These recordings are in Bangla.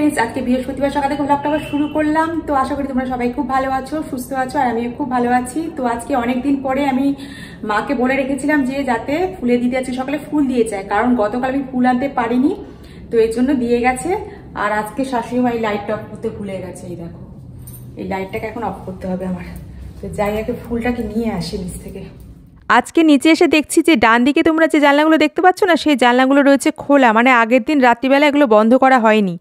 ফ্রেন্ডস আজকে বৃহস্পতিবার সকালে ব্লগটা আবার শুরু করলাম। তো আশা করি তোমরা সবাই খুব ভালো আছো, সুস্থ আছো, আর আমিও খুব ভালো আছি। তো আজকে অনেকদিন পরে আমি মাকে বলে রেখেছিলাম যে যাতে ফুলে দিতে আজকে সকালে ফুল দিয়ে যায়, কারণ গতকাল আমি ফুল আনতে পারিনি, তো এর জন্য দিয়ে গেছে। আর আজকে শাশুড়ি মা এই লাইটটা অফ করতে ভুলে গেছে, এই দেখো। এই লাইটটাকে এখন অফ করতে হবে আমার। তো যাই আগে ফুলটাকে নিয়ে আসি নিচ থেকে। আজকে নিচে এসে দেখছি যে ডান দিকে তোমরা যে জানলাগুলো দেখতে পাচ্ছ না, সেই জানলাগুলো রয়েছে খোলা। মানে আগের দিন রাত্রিবেলা এগুলো বন্ধ করা হয়নি।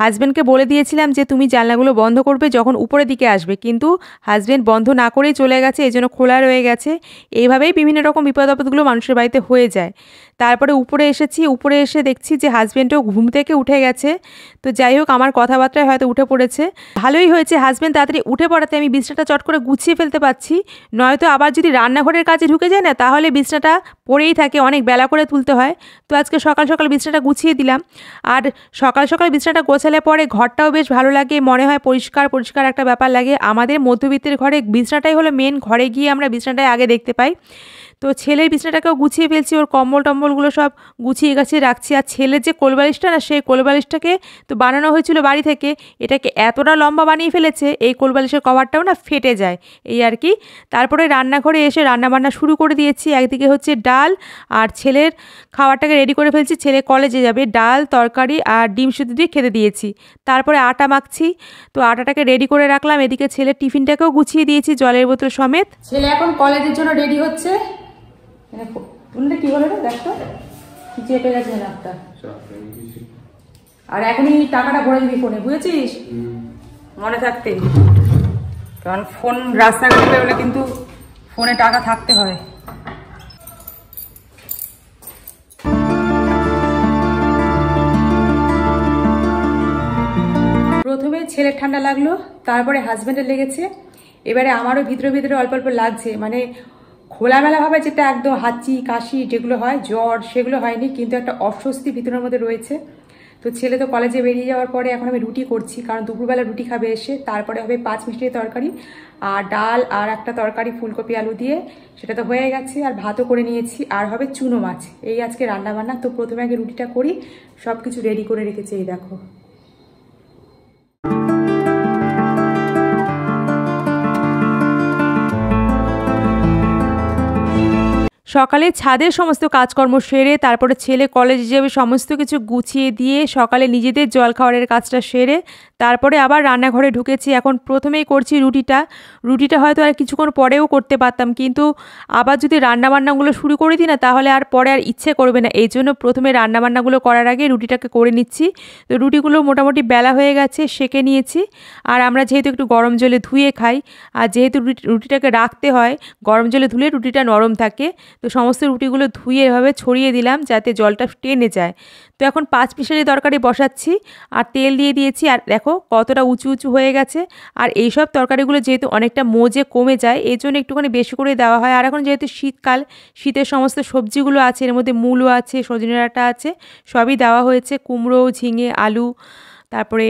হাজব্যান্ডকে বলে দিয়েছিলাম যে, তুমি জানলাগুলো বন্ধ করবে যখন উপরের দিকে আসবে। কিন্তু হাজব্যান্ড বন্ধ না করেই চলে গেছে এই জন্য খোলা রয়ে গেছে। এইভাবেই বিভিন্ন রকম বিপদ আপদগুলো মানুষের বাড়িতে হয়ে যায়। তারপরে উপরে এসেছি, উপরে এসে দেখছি যে হাজব্যান্ডও ঘুম থেকে উঠে গেছে। তো যাই হোক, আমার কথাবার্তায় হয়তো উঠে পড়েছে। ভালোই হয়েছে হাজব্যান্ড তাড়াতাড়ি উঠে পড়াতে আমি বিছনাটা চট করে গুছিয়ে ফেলতে পারছি। নয়তো আবার যদি রান্নাঘরের কাজে ঢুকে যায় না, তাহলে বিছনাটা পড়েই থাকে, অনেক বেলা করে তুলতে হয়। তো আজকে সকাল সকাল বিছনাটা গুছিয়ে দিলাম। আর সকাল সকাল বিছনাটা গোছালে পরে ঘরটাও বেশ ভালো লাগে, মনে হয় পরিষ্কার পরিষ্কার একটা ব্যাপার লাগে। আমাদের মধ্যবিত্তের ঘরে বিছনাটাই হলো মেন ঘরে গিয়ে আমরা বিছনাটাই আগে দেখতে পাই। তো ছেলের বিছনাটাকেও গুছিয়ে ফেলছি, ওর কম্বল টম্বলগুলো সব গুছিয়ে গাছিয়ে রাখছি। আর ছেলের যে কোলবালিশটা না, সেই কোলবালিশটাকে তো বানানো হয়েছিল বাড়ি থেকে, এটাকে এতটা লম্বা বানিয়ে ফেলেছে, এই কোলবালিশের কভারটাও না ফেটে যায়, এই আর কি। তারপরে রান্নাঘরে এসে রান্নাবান্না শুরু করে দিয়েছি, একদিকে হচ্ছে ডাল আর ছেলের খাবারটাকে রেডি করে ফেলছি, ছেলে কলেজে যাবে, ডাল, তরকারি আর ডিম শুধু দিয়ে খেতে দিয়েছি। তারপরে আটা মাখছি, তো আটাটাকে রেডি করে রাখলাম, এদিকে ছেলের টিফিনটাকেও গুছিয়ে দিয়েছি জলের বোতল সমেত। ছেলে এখন কলেজের জন্য রেডি হচ্ছে। তুললে কি হলো রে? দেখতো কি চেপে গেছে নাকটা আর এখনই টাকাটা ভরে দিবি ফোনে বুঝেছিস? মনে থাকতে। কারণ ফোন রাস্তাঘাটে বেরোলে কিন্তু ফোনে টাকা থাকতে হয়। প্রথমে ছেলের ঠান্ডা লাগল তারপরে হাজব্যান্ডের লেগেছে। এবারে আমারও ভিতরে ভিতরে অল্প অল্প লাগছে। মানে খোলামেলাভাবে যেটা একদম হাঁচি, কাশি যেগুলো হয়, জ্বর সেগুলো হয়নি, কিন্তু একটা অস্বস্তি ভিতরের মধ্যে রয়েছে। তো ছেলে তো কলেজে বেরিয়ে যাওয়ার পরে এখন আমি রুটি করছি, কারণ দুপুরবেলা রুটি খাবে এসে, তারপরে হবে পাঁচ মিষ্টির তরকারি আর ডাল আর একটা তরকারি, ফুলকপি, আলু দিয়ে। সেটা তো হয়ে গেছে, আর ভাতও করে নিয়েছি, আর হবে চুনো মাছ। এই আজকে রান্না বান্না তো প্রথমে আগে রুটিটা করি সব কিছু রেডি করে রেখেছি, এই দেখো। সকালে ছাদের সমস্ত কাজকর্ম সেরে, তারপরে ছেলে কলেজে যাবে, সমস্ত কিছু গুছিয়ে দিয়ে সকালে নিজেদের জল খাওয়ারের কাজটা সেরে তারপরে আবার রান্নাঘরে ঢুকেছি। এখন প্রথমেই করছি রুটিটা। রুটিটা হয়তো আর কিছুক্ষণ পরেও করতে পারতাম। কিন্তু আবার যদি রান্নাবান্নাগুলো শুরু করে দিই না, তাহলে আর পরে আর ইচ্ছে করবে না। এই জন্য প্রথমে রান্নাবান্নাগুলো করার আগে রুটিটাকে করে নিচ্ছি। তো রুটিগুলো মোটামুটি বেলা হয়ে গেছে, সেকে নিয়েছি। আর আমরা যেহেতু একটু গরম জলে ধুয়ে খাই, আর যেহেতু রুটিটাকে রাখতে হয়, গরম জলে ধুলে রুটিটা নরম থাকে, তো সমস্ত রুটিগুলো ধুয়ে এভাবে ছড়িয়ে দিলাম যাতে জলটা টেনে যায়। তো এখন পাঁচ পিসারি তরকারি বসাচ্ছি, আর তেল দিয়ে দিয়েছি। আর দেখো কতটা উঁচু উঁচু হয়ে গেছে। আর এইসব তরকারিগুলো যেহেতু অনেকটা মোজে কমে যায় এই জন্য একটুখানি বেশি করে দেওয়া হয়। আর এখন যেহেতু শীতকাল, শীতের সমস্ত সবজিগুলো আছে, এর মধ্যে মূলও আছে, সজনে ডাঁটা আছে, সবই দেওয়া হয়েছে। কুমড়ো, ঝিঙে, আলু, তারপরে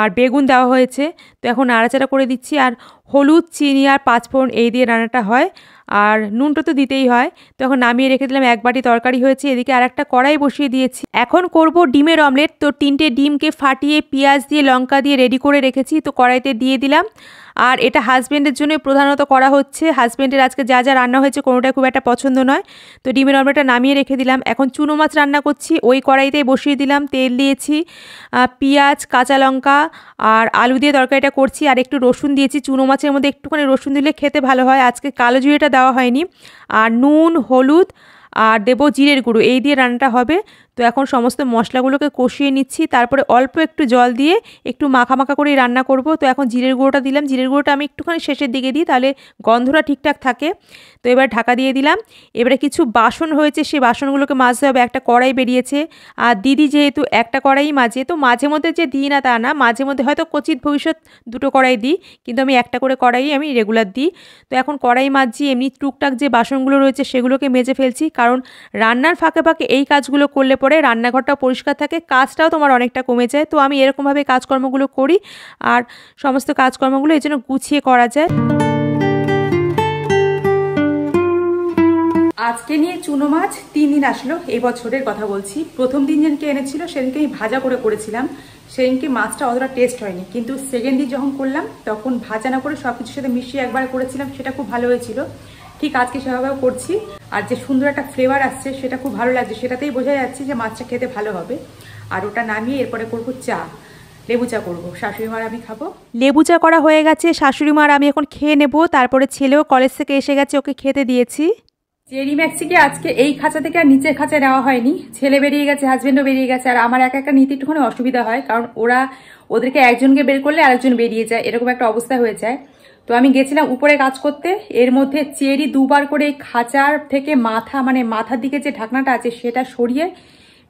আর বেগুন দেওয়া হয়েছে। তো এখন নাড়াচাড়া করে দিচ্ছি। আর হলুদ, চিনি আর পাঁচফোড়ন এই দিয়ে রান্নাটা হয়। আর নুনটা তো দিতেই হয়। তখন নামিয়ে রেখে দিলাম, এক বাটি তরকারি হয়েছে, এদিকে আর একটা কড়াই বসিয়ে দিয়েছি। এখন করব ডিমের অমলেট। তো তিনটে ডিমকে ফাটিয়ে পেঁয়াজ দিয়ে, লঙ্কা দিয়ে রেডি করে রেখেছি। তো কড়াইতে দিয়ে দিলাম। আর এটা হাজব্যান্ডের জন্য প্রধানত করা হচ্ছে। হাজব্যান্ডের আজকে যা যা রান্না হয়েছে কোনোটাই খুব একটা পছন্দ নয়। তো ডিমের অমলেটটা নামিয়ে রেখে দিলাম। এখন চুনো মাছ রান্না করছি। ওই কড়াইতেই বসিয়ে দিলাম। তেল দিয়েছি পেঁয়াজ, কাঁচা লঙ্কা আর আলু দিয়ে তরকারিটা করছি। আর একটু রসুন দিয়েছি। চুনো মাছের মধ্যে একটুখানি রসুন দিলে খেতে ভালো হয়। আজকে কালো জিরেটা দেওয়া হয়নি। আর নুন, হলুদ আর দেবো জিরের গুঁড়ো। এই দিয়ে রান্নাটা হবে। তো এখন সমস্ত মশলাগুলোকে কষিয়ে নিচ্ছি। তারপরে অল্প একটু জল দিয়ে একটু মাখা মাখা করেই রান্না করব। তো এখন জিরের গুঁড়োটা দিলাম। জিরের গুঁড়োটা আমি একটুখানি শেষের দিকে দিই, তাহলে গন্ধটা ঠিকঠাক থাকে। তো এবার ঢাকা দিয়ে দিলাম। এবারে কিছু বাসন হয়েছে, সেই বাসনগুলোকে মাজতে হবে। একটা কড়াই বেরিয়েছে। আর দিদি যেহেতু একটা কড়াই মাজে তো মাঝে মধ্যে যে দিই না তা না। মাঝে মধ্যে হয়তো কচিত ভবিষ্যৎ দুটো কড়াই দিই, কিন্তু আমি একটা করে কড়াই আমি রেগুলার দিই। তো এখন কড়াই মাজছি এমনি টুকটাক যে বাসনগুলো রয়েছে, সেগুলোকে মেজে ফেলছি। কারণ রান্নার ফাঁকে ফাঁকে এই কাজগুলো করলে পরে রান্নাঘরটাও পরিষ্কার থাকে, কাজটাও তোমার অনেকটা কমে যায়। তো আমি এরকমভাবে কাজকর্মগুলো করি আর সমস্ত কাজকর্মগুলো এই জন্য গুছিয়ে করা যায়। আজকে নিয়ে চুনো মাছ তিন দিন আসলো, এই বছরের কথা বলছি। প্রথম দিন যেদিনকে এনেছিল, সেদিনকে আমি ভাজা করে করেছিলাম। সেদিনকে মাছটা অতটা টেস্ট হয়নি। কিন্তু সেকেন্ড দিন যখন করলাম, তখন ভাজা না করে সব কিছুর সাথে মিশিয়ে একবার করেছিলাম, সেটা খুব ভালো হয়েছিল। ঠিক আজকে সেভাবেও করছি। আর যে সুন্দর একটা ফ্লেভার আসছে সেটা খুব ভালো লাগছে। সেটাতেই বোঝা যাচ্ছে যে মাছটা খেতে ভালো হবে। আর ওটা নামিয়ে এরপরে করব চা। লেবু চা করব। শাশুড়ি মার আমি খাব। লেবু চা করা হয়ে গেছে। শাশুড়ি মার আমি এখন খেয়ে নেব। তারপরে ছেলেও কলেজ থেকে এসে গেছে ওকে খেতে দিয়েছি। চেরি ম্যাক্সিকে আজকে এই খাঁচা থেকে আর নিচের খাঁচা নেওয়া হয়নি। ছেলে বেরিয়ে গেছে হাজবেন্ডও বেরিয়ে গেছে। আর আমার একা একা নিতে একটুখানি অসুবিধা হয়। কারণ ওরা ওদেরকে একজনকে বের করলে আরেকজন বেরিয়ে যায়। এরকম একটা অবস্থা হয়ে যায়। তো আমি গেছিলাম উপরে কাজ করতে। এর মধ্যে চেরি দুবার করে এই খাঁচার থেকে মাথা মানে মাথার দিকে যে ঢাকনাটা আছে সেটা সরিয়ে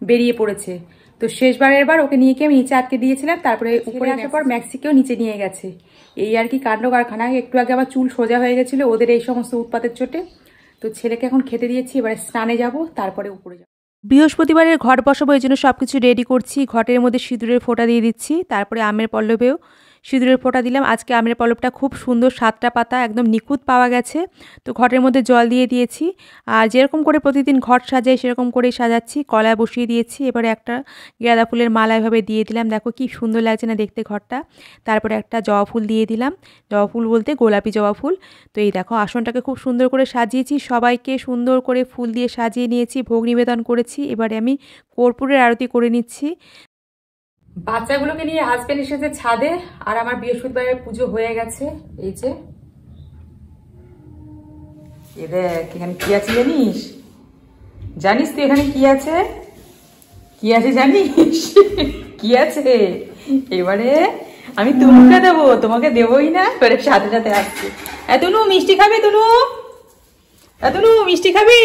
বেরিয়ে পড়েছে। তো শেষবারের বার ওকে নিয়ে গিয়ে আমি নিচে আটকে দিয়েছিলাম তারপরে উপরে আসার পর ম্যাক্সিকেও নিচে নিয়ে গেছে। এই আর কি কাণ্ড কারখানা একটু আগে আবার চুল সোজা হয়ে গেছিল ওদের এই সমস্ত উৎপাতের চোটে। তো ছেলেকে এখন খেতে দিয়েছি এবারে স্নানে যাব তারপরে উপরে যাব। বৃহস্পতিবারের ঘট বসাবো এই জন্য সব কিছু রেডি করছি। ঘটের মধ্যে সিঁদুরের ফোঁটা দিয়ে দিচ্ছি তারপরে আমের পল্লবেও। সিঁদুরের ফোঁটা দিলাম। আজকে আমের পল্লবটা খুব সুন্দর সাতটা পাতা, একদম নিখুঁত পাওয়া গেছে। তো ঘটের মধ্যে জল দিয়ে দিয়েছি। আর যেরকম করে প্রতিদিন ঘট সাজাই, সেরকম করেই সাজাচ্ছি। কলায় বসিয়ে দিয়েছি। এবারে একটা গাঁদা ফুলের মালা এভাবে দিয়ে দিলাম। দেখো কি সুন্দর লাগছে না দেখতে ঘরটা। তারপরে একটা জবা ফুল দিয়ে দিলাম। জবা ফুল বলতে গোলাপি জবা ফুল। তো এই দেখো আসনটাকে খুব সুন্দর করে সাজিয়েছি। সবাইকে সুন্দর করে ফুল দিয়ে সাজিয়ে নিয়েছি, ভোগ নিবেদন করেছি। এবারে আমি কর্পূরের আরতি করে নিচ্ছি। বাচ্চাগুলোকে নিয়ে হাজবেন্ড এসেছে ছাদে, আর আমার বৃহস্পতিবারের পুজো হয়ে গেছে। এই যে। এ দেখ, এখানে কি আছে জানিস? জানিস তুই এখানে কি আছে? কি আছে জানিস? কি আছে? এবারে আমি তুনুকে দেবো, তোমাকে দেবোই না। এবারে সাথে সাথে আসছে। এতনু মিষ্টি খাবি তুনু? এতনু মিষ্টি খাবি?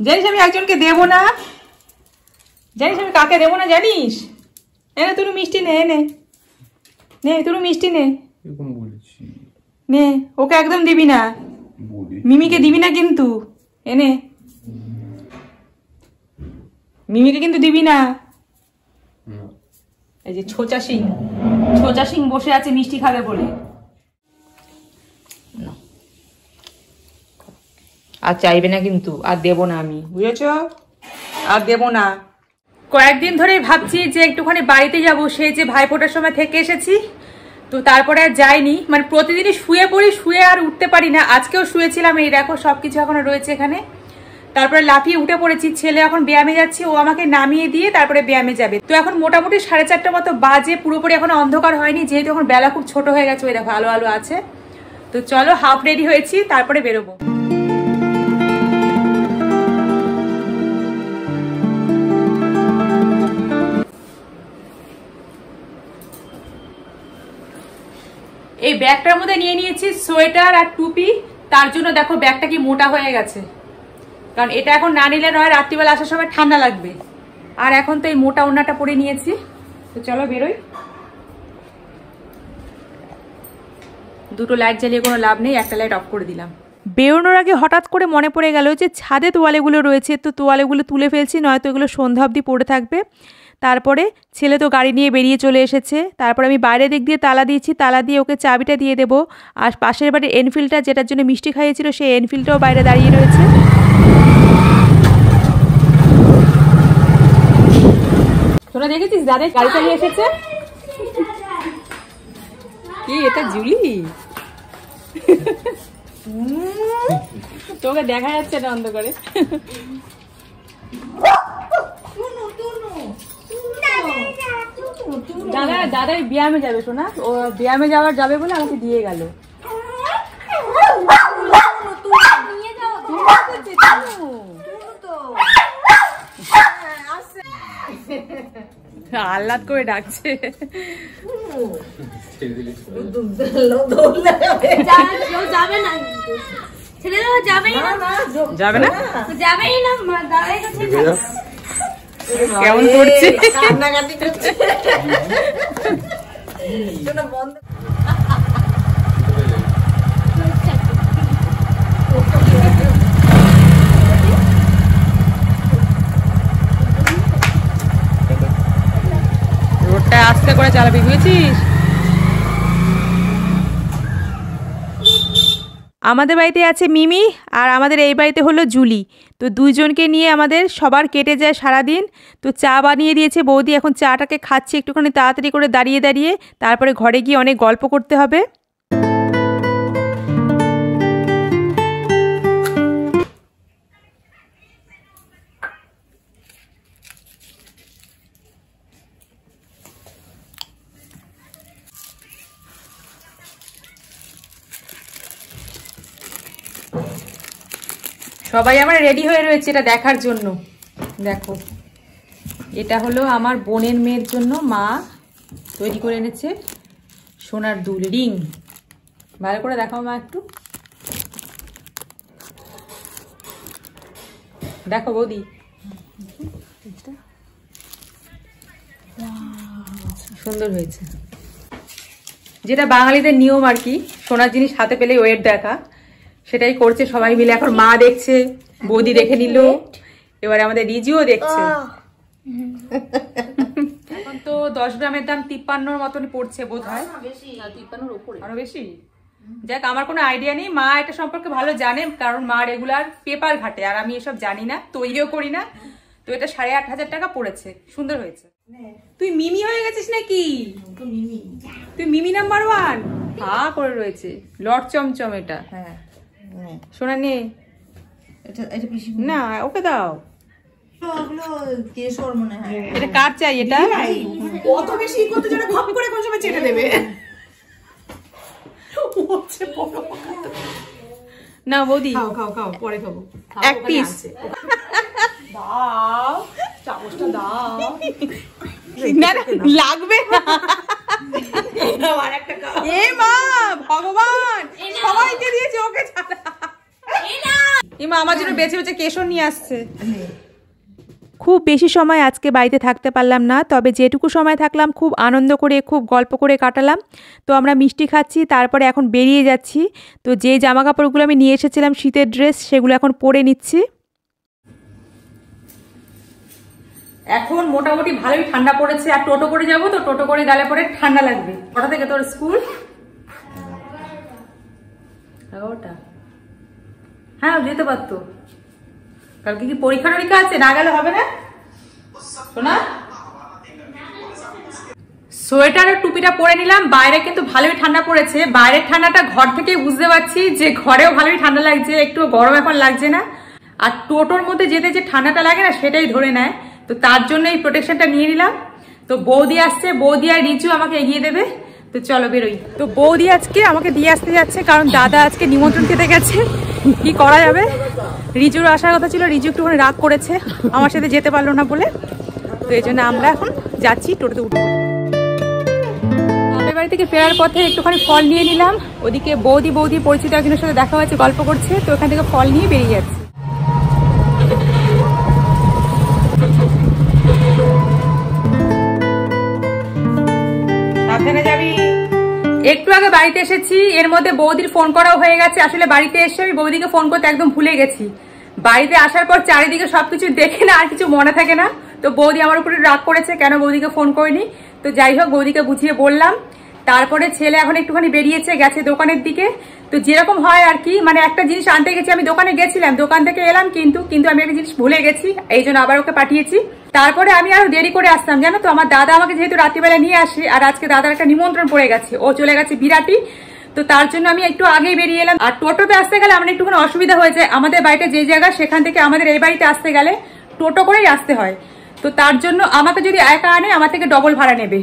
জানিস আমি একজনকে দেবো না। জানিস আমি কাকে দেবো না জানিস? এনে তুই মিষ্টি নে নে। নে তুই মিষ্টি নে। নে ওকে একদম দিবি না। মিমিকে দিবি না কিন্তু। এনে মিমিকে কিন্তু দিবি না। না। এই যে ছোচা সিং ছোচা সিং বসে আছে মিষ্টি খাবে বলে। আর চাইবে না কিন্তু। আর দেবো না আমি। বুঝেছ? আর দেবো না। কয়েকদিন ধরেই ভাবছি যে একটুখানি বাড়িতে যাব, সেই যে ভাইফোঁটার সময় থেকে এসেছি। তো তারপরে আর যাইনি। মানে প্রতিদিনই শুয়ে পড়ি, শুয়ে আর উঠতে পারি না। আজকেও শুয়েছিলাম, এই দেখো সব কিছু এখনও রয়েছে এখানে। তারপরে লাফিয়ে উঠে পড়েছি, ছেলে এখন ব্যায়ামে যাচ্ছে, ও আমাকে নামিয়ে দিয়ে তারপরে ব্যায়ামে যাবে। তো এখন মোটামুটি সাড়ে চারটা মতো বাজে, পুরোপুরি এখন অন্ধকার হয়নি, যেহেতু এখন বেলা খুব ছোট হয়ে গেছে ওই দেখো আলো আলো আছে। তো চলো হাফ রেডি হয়েছি, তারপরে বেরোবো। এই ব্যাগটার মধ্যে নিয়ে নিয়েছি সোয়েটার আর টুপি। তার জন্য দেখো ব্যাগটা কি মোটা হয়ে গেছে। কারণ এটা এখন না নিলে নয়, রাত্রিবেলা আসার সময় ঠান্ডা লাগবে। আর এখন তো এই মোটা ওড়নাটা পরে নিয়েছি। তো চলো বেরোই। দুটো লাইট জ্বালিয়ে কোনো লাভ নেই, একটা লাইট অফ করে দিলাম। বেরোনোর আগে হঠাৎ করে মনে পড়ে গেল যে ছাদে তোয়ালেগুলো রয়েছে, তো তোয়ালেগুলো তুলে ফেলছি, নয়তো এগুলো সন্ধ্যা অবধি পড়ে থাকবে। তারপরে ছেলে তো গাড়ি নিয়ে বেরিয়ে চলে এসেছে। তারপরে আমি বাইরে দিক দিয়ে তালা দিয়েছি, তালা দিয়ে ওকে চাবিটা দিয়ে দেবো। আর পাশের বাড়ির এনফিল্ডটা যেটার জন্য মিষ্টি খাইয়েছিল, সেই এনফিল্ডটাও বাইরে দাঁড়িয়ে রয়েছে। তোরা দেখেছিস দাদা গাড়ি চালিয়ে এসেছে? কি এটা, জুলি? তোকে দেখা যাচ্ছে না অন্ধকারে। দাদা দাদা এই ব্যায়ামে যাবে শোনা। ও ব্যায়ামে যাওয়ার যাবে বলে আমাকে দিয়ে গেল। আহ্লাদ করে ডাকছে। যাবে না। যাবেই না? যাবে না যাবেই না মা কেমন করছে? রোডটা আস্তে করে চালাবি বুঝেছিস? আমাদের বাড়িতে আছে মিমি আর আমাদের এই বাড়িতে হলো জুলি। তো দুইজনকে নিয়ে আমাদের সবার কেটে যায় সারাদিন। তো চা বানিয়ে দিয়েছে বৌদি, এখন চাটাকে খাচ্ছি একটুখানি তাড়াতাড়ি করে দাঁড়িয়ে দাঁড়িয়ে। তারপরে ঘরে গিয়ে অনেক গল্প করতে হবে। সবাই আমার রেডি হয়ে রয়েছে এটা দেখার জন্য। দেখো, এটা হলো আমার বোনের মেয়ের জন্য মা তৈরি করে এনেছে সোনার দুল, রিং। ভালো করে দেখাও মা একটু। দেখো বৌদি। সুন্দর হয়েছে। যেটা বাঙালিদের নিয়ম আর কি, সোনার জিনিস হাতে পেলে ওয়েট দেখা। সেটাই করছে সবাই মিলে। এখন মা দেখছে বৌদি দেখে নিল। এবারে আমাদের রিজিও দেখছে। এখন তো দশ গ্রামের দাম তিপ্পান্নর মতন পড়ছে বোধ হয় আরও বেশি? যাক আমার কোনো আইডিয়া নেই। মা এটা সম্পর্কে ভালো জানে কারণ মা রেগুলার পেপার ঘাটে আর আমি এসব জানি না তৈরিও করি না। তো এটা সাড়ে আট হাজার টাকা পড়েছে সুন্দর হয়েছে। তুই মিমি হয়ে গেছিস নাকি? তুই মিমি নাম্বার ওয়ান হা করে রয়েছে। লট চমচম এটা। হ্যাঁ। সোনা নে না ওকে দাও। হয়। এটা কার চাই এটা? অত বেশি করতে যেন করে কোন সময় চেটে দেবে। না বৌদি। খাও খাও খাও পরে খাব। এক পিস। দাও চামচটা দাও। না না, লাগবে না। এ মা ভগবান! সবাইকে দিয়েছে ওকে ছাড়া। এ আমার জন্য বেছে বেছে কেশর নিয়ে আসছে। খুব বেশি সময় আজকে বাড়িতে থাকতে পারলাম না তবে যেটুকু সময় থাকলাম খুব আনন্দ করে খুব গল্প করে কাটালাম। তো আমরা মিষ্টি খাচ্ছি তারপরে এখন বেরিয়ে যাচ্ছি। তো যে জামা কাপড়গুলো আমি নিয়ে এসেছিলাম শীতের ড্রেস সেগুলো এখন পরে নিচ্ছি। এখন মোটামুটি ভালোই ঠান্ডা পড়েছে আর টোটো করে যাব তো টোটো করে গেলে পরে ঠান্ডা লাগবে। কটা থেকে তোর স্কুল? এগারোটা হ্যাঁ যেতে পারতো। কালকে কি পরীক্ষা টরীক্ষা আছে? না গেলে হবে না? শোনা সোয়েটার আর টুপিটা পরে নিলাম। বাইরে কিন্তু ভালোই ঠান্ডা পড়েছে। বাইরের ঠান্ডাটা ঘর থেকেই বুঝতে পারছি যে ঘরেও ভালোই ঠান্ডা লাগছে। একটু গরম এখন লাগছে না। আর টোটোর মধ্যে যেতে যে ঠান্ডাটা লাগে না, সেটাই ধরে নেয়। তো তার জন্য এই প্রোটেকশনটা নিয়ে নিলাম। তো বৌদি আসছে। বৌদি আর রিচু আমাকে এগিয়ে দেবে। তো চলো বেরোই। তো বৌদি আজকে আমাকে দিয়ে আসতে যাচ্ছে, কারণ দাদা আজকে নিমন্ত্রণ খেতে গেছে। কি করা যাবে? রিজুর আসার কথা ছিল, রিজু একটুখানি রাগ করেছে, আমার সাথে যেতে পারল না বলে। তো এই জন্য আমরা এখন যাচ্ছি, টোটোতে উঠবো। আমাদের বাড়ি থেকে ফেরার পথে একটুখানি ফল নিয়ে নিলাম। ওদিকে বৌদি বৌদি পরিচিত একজনের সাথে দেখা হয়েছে, গল্প করছে। তো ওখান থেকে ফল নিয়ে বেরিয়ে যাচ্ছে। একটু আগে বাড়িতে এসেছি, এর মধ্যে বৌদির ফোন করাও হয়ে গেছে। আসলে বাড়িতে এসে আমি বৌদিকে ফোন করতে একদম ভুলে গেছি। বাড়িতে আসার পর চারিদিকে সবকিছু দেখে না, আর কিছু মনে থাকে না। তো বৌদি আমার উপরে রাগ করেছে, কেন বৌদিকে ফোন করিনি? তো যাই হোক, বৌদিকে বুঝিয়ে বললাম। তারপরে ছেলে এখন একটুখানি বেরিয়েছে, গেছে দোকানের দিকে। তো যেরকম হয় আর কি মানে একটা জিনিস আনতে গেছি, আমি দোকানে গেছিলাম, দোকান থেকে এলাম কিন্তু কিন্তু আমি একটা জিনিস ভুলে গেছি, এই জন্য আবার ওকে পাঠিয়েছি। তারপরে আমি আরও দেরি করে আসতাম জানো তো, আমার দাদা আমাকে যেহেতু রাত্রিবেলা নিয়ে আসে, আর আজকে দাদার একটা নিমন্ত্রণ পড়ে গেছে, ও চলে গেছে বিরাটি। তো তার জন্য আমি একটু আগেই বেরিয়ে এলাম। আর টোটোতে আসতে গেলে আমার একটুখানি অসুবিধা হয়েছে আমাদের বাড়িতে যে জায়গা, সেখান থেকে আমাদের এই বাড়িতে আসতে গেলে টোটো করেই আসতে হয়। তো তার জন্য আমাকে যদি একা আনে, আমার থেকে ডবল ভাড়া নেবে।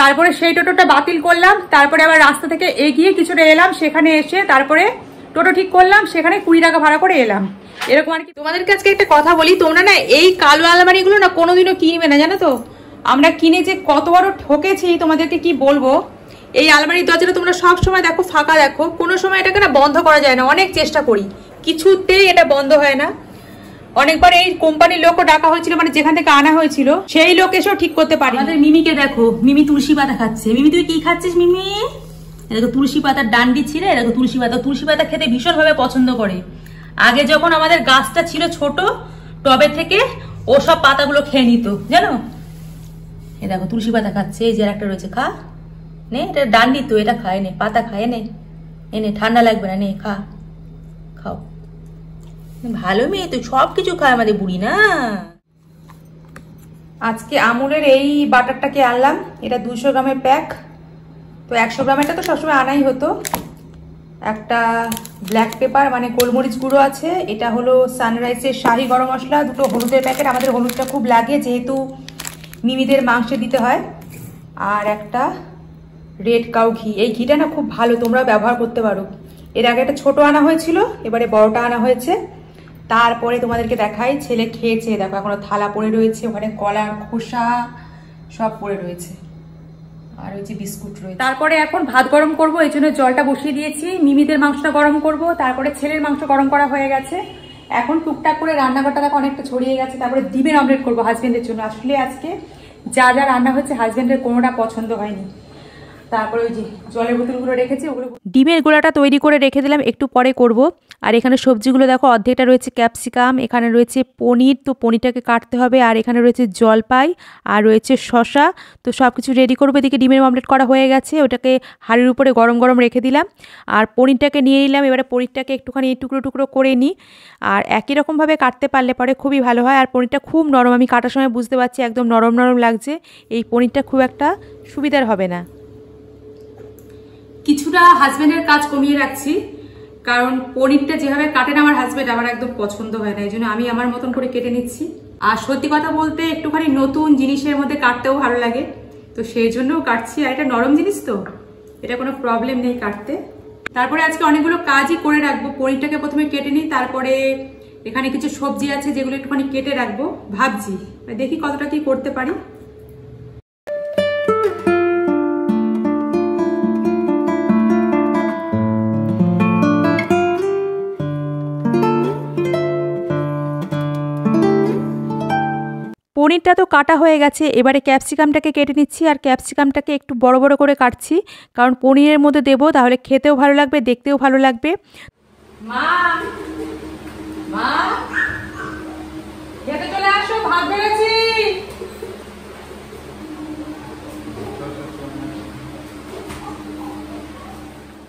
তারপরে সেই টোটোটা বাতিল করলাম, তারপরে আবার রাস্তা থেকে এগিয়ে কিছুটা এলাম, সেখানে এসে তারপরে টোটো ঠিক করলাম, সেখানে কুড়ি টাকা ভাড়া করে এলাম। এরকম আর কি তোমাদেরকে আজকে একটা কথা বলি, তোমরা না এই কালো আলমারিগুলো না কোনোদিনও কিনবে না, জানো তো? আমরা কিনে যে কত বড় ঠকেছি তোমাদেরকে কি বলব? এই আলমারির দরজাটা তোমরা সব সময় দেখো, ফাঁকা দেখো, কোনো সময় এটাকে না বন্ধ করা যায় না, অনেক চেষ্টা করি। কিছুতেই এটা বন্ধ হয় না। অনেকবার এই কোম্পানির লোকও ডাকা হয়েছিল মানে যেখান থেকে আনা হয়েছিল, সেই লোক এসেও ঠিক করতে পারি আমাদের মিমিকে দেখো, মিমি তুলসী পাতা খাচ্ছে। মিমি, তুই কি খাচ্ছিস, মিমি? এ দেখো, তুলসী পাতার ডান্ডি ছিঁড়ে, এ দেখো, তুলসী পাতা। তুলসী পাতা খেতে ভীষণভাবে পছন্দ করে। আগে যখন আমাদের গাছটা ছিল ছোট, টবে থেকে ও সব পাতাগুলো খেয়ে নিত, জানো? এ দেখো, তুলসী পাতা খাচ্ছে, এই যে একটা রয়েছে, খা। নে, এটা ডান্ডি তো, এটা খায় নে, পাতা খায় নে। এনে ঠান্ডা লাগবে না, নে, খা। ভালো মেয়ে তো সব কিছু খায় আমাদের বুড়ি, না? আজকে আমুলের এই বাটারটাকে আনলাম। এটা দুশো গ্রামের প্যাক। তো একশো গ্রামেরটা তো সবসময় আনাই হতো। একটা ব্ল্যাক পেপার মানে গোলমরিচ গুঁড়ো আছে। এটা হলো সানরাইজের শাহি গরম মশলা। দুটো হলুদের প্যাকেট। আমাদের হলুদটা খুব লাগে, যেহেতু মিমিদের মাংসে দিতে হয়। আর একটা রেড কাউ ঘি। এই ঘিটা না খুব ভালো তোমরা ব্যবহার করতে পারো। এর আগে একটা ছোটো আনা হয়েছিল, এবারে বড়টা আনা হয়েছে। তারপরে তোমাদেরকে দেখাই, ছেলে খেয়েছে, দেখো এখনও থালা পড়ে রয়েছে, ওখানে কলার খোসা সব পড়ে রয়েছে। আর ওই যে বিস্কুট রয়েছে। তারপরে এখন ভাত গরম করব, এই জন্য জলটা বসিয়ে দিয়েছি, মিমিদের মাংসটা গরম করব, তারপরে ছেলের মাংস গরম করা হয়ে গেছে। এখন টুকটাক করে রান্নাঘরটা দেখো অনেকটা ছড়িয়ে গেছে, তারপরে ডিমের অমলেট করব হাজবেন্ডের জন্য। আসলে আজকে যা যা রান্না হচ্ছে হাজবেন্ডের কোনোটা পছন্দ হয়নি। তারপরে ওই যে জলের বোতলগুলো রেখেছি, ওগুলো ডিমের গোলাটা তৈরি করে রেখে দিলাম, একটু পরে করব। আর এখানে সবজিগুলো দেখো, অর্ধেকটা রয়েছে ক্যাপসিকাম, এখানে রয়েছে পনির, তো পনিরটাকে কাটতে হবে, আর এখানে রয়েছে জলপাই, আর রয়েছে শশা তো সব কিছু রেডি করব, এদিকে ডিমের অমলেট করা হয়ে গেছে, ওটাকে হাঁড়ির উপরে গরম গরম রেখে দিলাম। আর পনিরটাকে নিয়ে নিলাম, এবারে পনিরটাকে একটুখানি টুকরো টুকরো করে নিই। আর একই রকমভাবে কাটতে পারলে পরে খুবই ভালো হয়, আর পনিরটা খুব নরম, আমি কাটার সময় বুঝতে পারছি, একদম নরম নরম লাগছে, এই পনিরটা খুব একটা সুবিধার হবে না। কিছুটা হাজব্যান্ডের কাজ কমিয়ে রাখছি, কারণ পনিরটা যেভাবে কাটেন আমার হাজব্যান্ড আমার একদম পছন্দ হয় না, এই জন্য আমি আমার মতন করে কেটে নিচ্ছি। আর সত্যি কথা বলতে একটুখানি নতুন জিনিসের মধ্যে কাটতেও ভালো লাগে, তো সেই জন্যও কাটছি। আর এটা নরম জিনিস তো, এটা কোনো প্রবলেম নেই কাটতে। তারপরে আজকে অনেকগুলো কাজই করে রাখব, পনিরটাকে প্রথমে কেটে নিই, তারপরে এখানে কিছু সবজি আছে যেগুলো একটুখানি কেটে রাখব, ভাবছি, দেখি কতটা কি করতে পারি। পনিরটা তো কাটা হয়ে গেছে, এবারে ক্যাপসিকামটাকে কেটে নিচ্ছি আর ক্যাপসিকামটাকে একটু বড় বড় করে কাটছি। কারণ পনিরের মধ্যে দেবো, তাহলে খেতেও ভালো লাগবে, দেখতেও ভালো লাগবে। মা খেতে চলে আসো ভাত বেড়েছি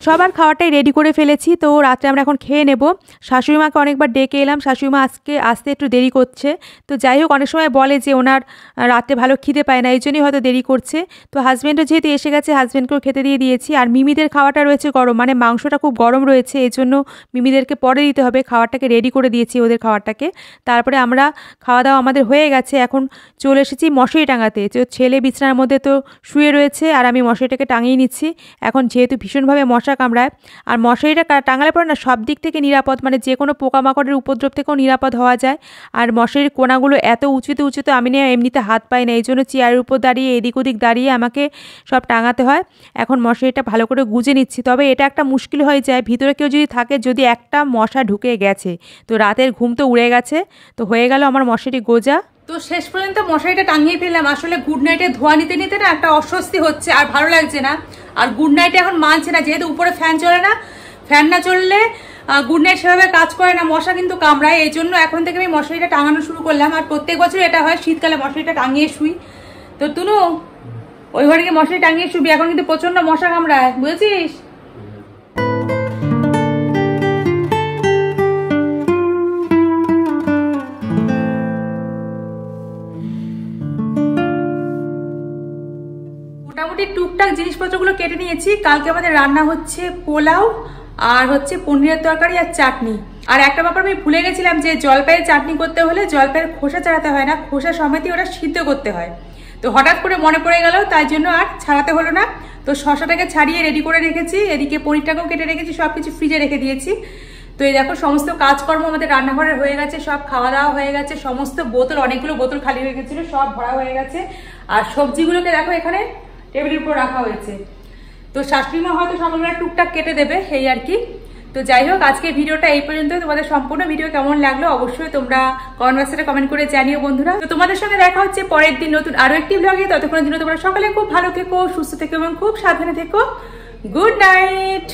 সবার খাওয়াটাই রেডি করে ফেলেছি। তো রাত্রে আমরা এখন খেয়ে নেব। শাশুড়ি মাকে অনেকবার ডেকে এলাম। শাশুড়ি মা আজকে, আসতে একটু দেরি করছে। তো যাই হোক, অনেক সময় বলে যে ওনার রাত্রে ভালো খিদে পায় না, এই জন্যই হয়তো দেরি করছে। তো হাজব্যান্ডও যেহেতু এসে গেছে হাজব্যান্ডকেও খেতে দিয়ে দিয়েছি। আর মিমিদের খাওয়াটা রয়েছে গরম। মানে মাংসটা খুব গরম রয়েছে, এই জন্য মিমিদেরকে পরে দিতে হবে। খাবারটাকে রেডি করে দিয়েছি ওদের খাবারটাকে তারপরে আমরা খাওয়া দাওয়া আমাদের হয়ে গেছে। এখন চলে এসেছি মশারি টাঙাতে তো ছেলে বিছানার মধ্যে তো শুয়ে রয়েছে, আর আমি মশারিটাকে টাঙিয়ে নিচ্ছি। এখন যেহেতু ভীষণভাবে মশা কামড়ায়। আর মশারিটা টাঙালে পরে না সব দিক থেকে নিরাপদ মানে যে কোনো পোকামাকড়ের উপদ্রব থেকেও নিরাপদ হওয়া যায়। আর মশারির কোনাগুলো এত উঁচুতে উঁচুতে আমি না এমনিতে হাত পাই না এই জন্য চেয়ারের উপর দাঁড়িয়ে, এদিক ওদিক দাঁড়িয়ে আমাকে সব টাঙাতে হয়। এখন মশারিটা ভালো করে গুজে নিচ্ছি। তবে এটা একটা মুশকিল হয়ে যায়, ভিতরে কেউ যদি থাকে, যদি একটা মশা ঢুকে গেছে, তো রাতের ঘুম তো উড়ে গেছে, তো হয়ে গেল আমার মশারি গোজা। তো শেষ পর্যন্ত মশারিটা টাঙিয়ে ফেললাম। আসলে গুড নাইটে ধোয়া নিতে নিতে না একটা অস্বস্তি হচ্ছে, আর ভালো লাগছে না। আর গুড নাইটে এখন মানছে না, যেহেতু উপরে ফ্যান চলে না ফ্যান না চললে গুড নাইট সেভাবে কাজ করে না, মশা কিন্তু কামড়ায়। এই জন্য এখন থেকে আমি মশারিটা টাঙানো শুরু করলাম। আর প্রত্যেক বছর এটা হয়, শীতকালে মশারিটা টাঙিয়ে শুই। তো তুনু, ওই ঘরে গিয়ে মশারি টাঙিয়ে শুবি, এখন কিন্তু প্রচণ্ড মশা কামড়ায়, বুঝেছিস? মোটামুটি টুকটাক জিনিসপত্রগুলো কেটে নিয়েছি। কালকে আমাদের রান্না হচ্ছে পোলাও, আর হচ্ছে পনিরের তরকারি আর চাটনি। আর একটা ব্যাপার আমি ভুলে গেছিলাম যে জলপাইয়ের চাটনি করতে হলে জলপাইয়ের খোসা ছাড়াতে হয় না, খোসা সমেতই ওটা সিদ্ধ করতে হয়। তো হঠাৎ করে মনে পড়ে গেল, তাই জন্য আর ছাড়াতে হলো না। তো শশাটাকে ছাড়িয়ে রেডি করে রেখেছি, এদিকে পনিরটাকেও কেটে রেখেছি সব কিছু ফ্রিজে রেখে দিয়েছি। তো এই দেখো, সমস্ত কাজকর্ম আমাদের রান্নাঘরে হয়ে গেছে, সব খাওয়া দাওয়া হয়ে গেছে, সমস্ত বোতল, অনেকগুলো বোতল খালি হয়ে গেছিল, সব ভরা হয়ে গেছে। আর সবজিগুলোকে দেখো এখানে টেবিলের উপর রাখা হয়েছে। তো শাশুড়িমা হয়তো সকালবেলা টুকটাক কেটে দেবে এই আর কি। তো যাই হোক, আজকের ভিডিওটা এই পর্যন্ত। তোমাদের সম্পূর্ণ ভিডিও কেমন লাগল অবশ্যই তোমরা কমেন্ট কমেন্ট করে জানিও বন্ধুরা। তো তোমাদের সঙ্গে দেখা হচ্ছে পরের দিন নতুন আরও একটি ব্লগে ততক্ষণের জন্য তোমরা সকালে খুব ভালো থেকো, সুস্থ থেকো এবং খুব সাবধানে থেকো। Good night